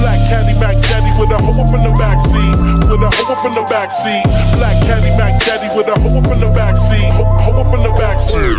Black caddy Mac Daddy with a hoe up in the backseat. With a hoe up in the backseat. Black caddy Mac Daddy with a hoe up in the backseat. Ho hoe up in the backseat.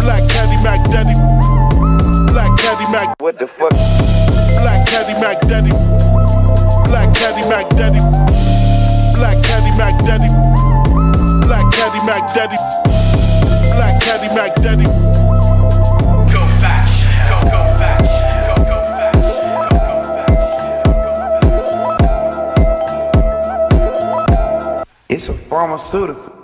Black caddy Mac Daddy. Black caddy Mac. What the fuck? Black caddy Mac Daddy. Black caddy Mac Daddy. Black caddy Mac Daddy. Black caddy Mac Daddy. Black caddy Mac Daddy. of pharmaceutical.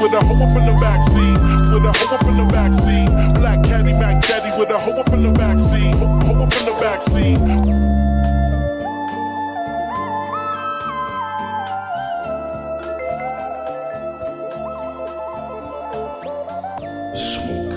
with a hoe up in the backseat, with a hoe up in the backseat. Black Caddy Mac Daddy with a hoe up in the backseat, hoe up in the backseat. Smoke.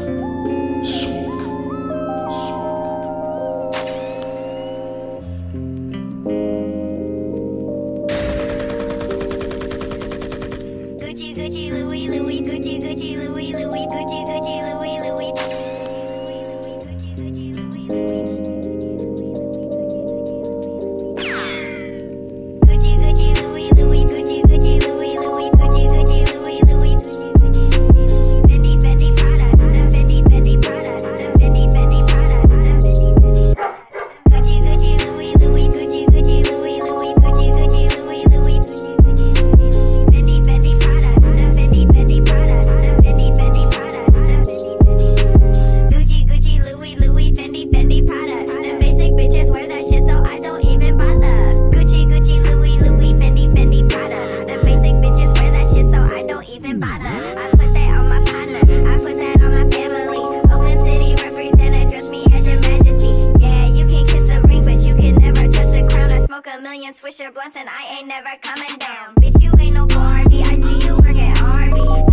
Million Swisher blunts, and I ain't never coming down. Bitch, you ain't no Barbie. I see you working Arby's.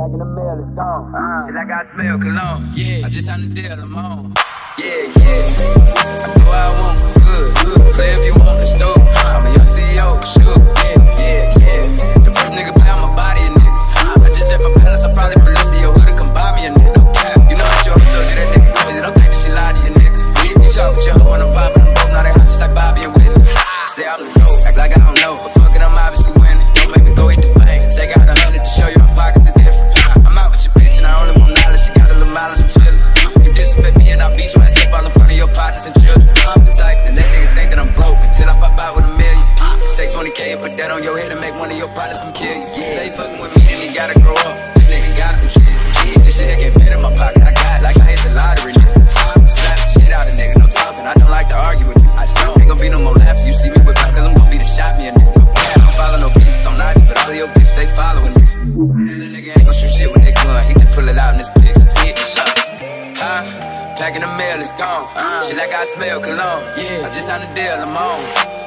Back in the mail, it's gone. Uh, like I smell cologne. Yeah, I just signed the deal, I'm on. Yeah, yeah. I know I want good, good. Play if you want the store. I'm a CEO, sure. it's gone. Uh, she like I smell cologne. Yeah, I just on the deal, I'm on.